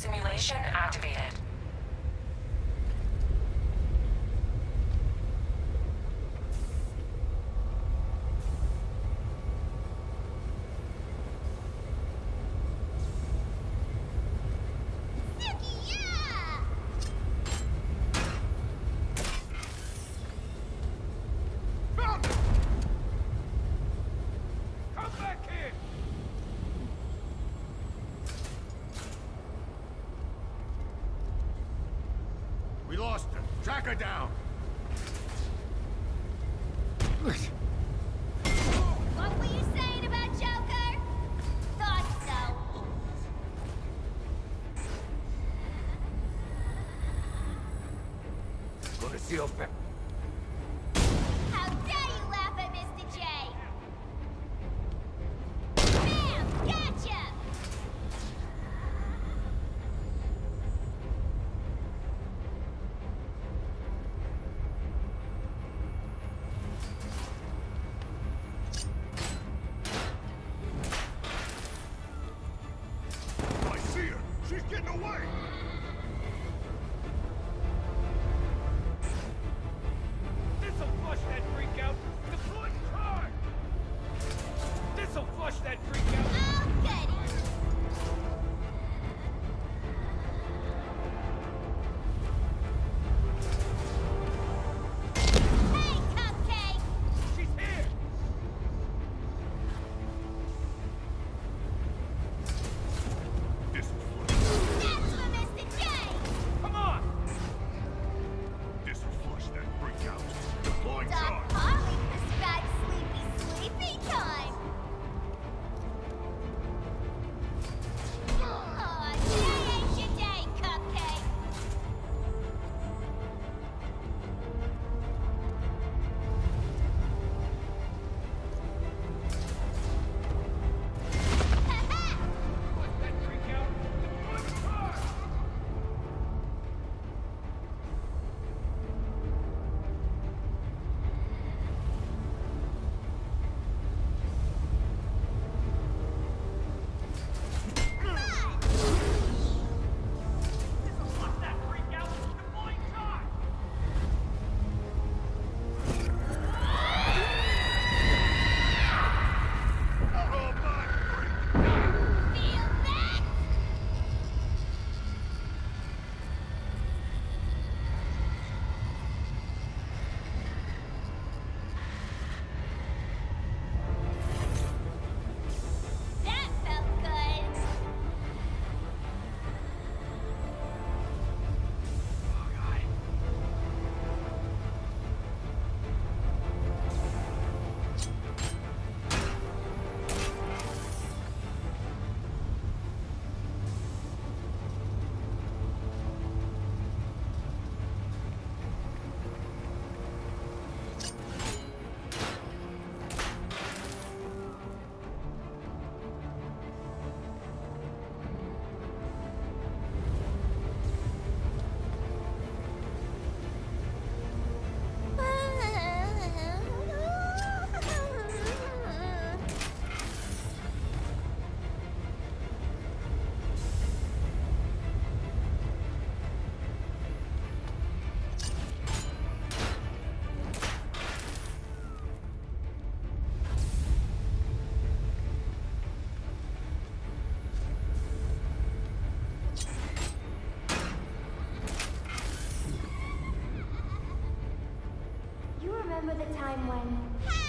Simulation activated. Track down! What were you saying about Joker? Thought so. Gonna see seal remember the time when...